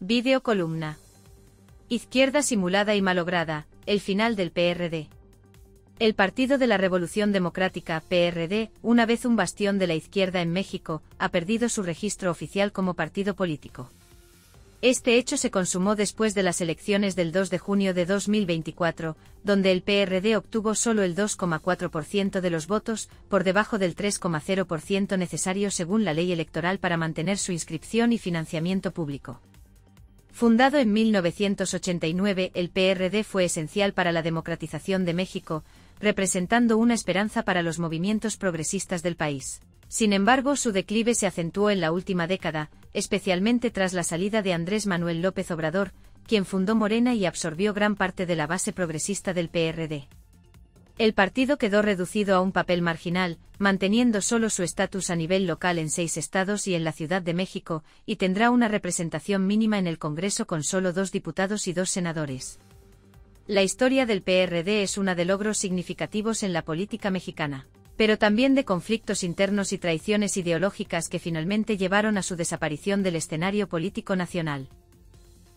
Vídeo columna. Izquierda simulada y malograda, el final del PRD. El Partido de la Revolución Democrática, PRD, una vez un bastión de la izquierda en México, ha perdido su registro oficial como partido político. Este hecho se consumó después de las elecciones del 2 de junio de 2024, donde el PRD obtuvo solo el 2,4% de los votos, por debajo del 3,0% necesario según la ley electoral para mantener su inscripción y financiamiento público. Fundado en 1989, el PRD fue esencial para la democratización de México, representando una esperanza para los movimientos progresistas del país. Sin embargo, su declive se acentuó en la última década, especialmente tras la salida de Andrés Manuel López Obrador, quien fundó Morena y absorbió gran parte de la base progresista del PRD. El partido quedó reducido a un papel marginal, manteniendo solo su estatus a nivel local en seis estados y en la Ciudad de México, y tendrá una representación mínima en el Congreso con solo dos diputados y dos senadores. La historia del PRD es una de logros significativos en la política mexicana, pero también de conflictos internos y traiciones ideológicas que finalmente llevaron a su desaparición del escenario político nacional.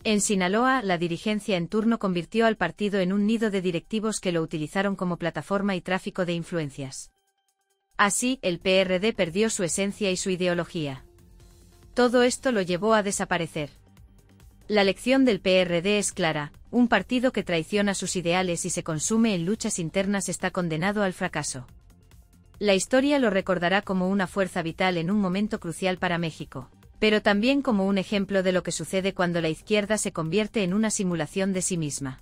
En Sinaloa, la dirigencia en turno convirtió al partido en un nido de directivos que lo utilizaron como plataforma y tráfico de influencias. Así, el PRD perdió su esencia y su ideología. Todo esto lo llevó a desaparecer. La lección del PRD es clara, un partido que traiciona sus ideales y se consume en luchas internas está condenado al fracaso. La historia lo recordará como una fuerza vital en un momento crucial para México pero también como un ejemplo de lo que sucede cuando la izquierda se convierte en una simulación de sí misma.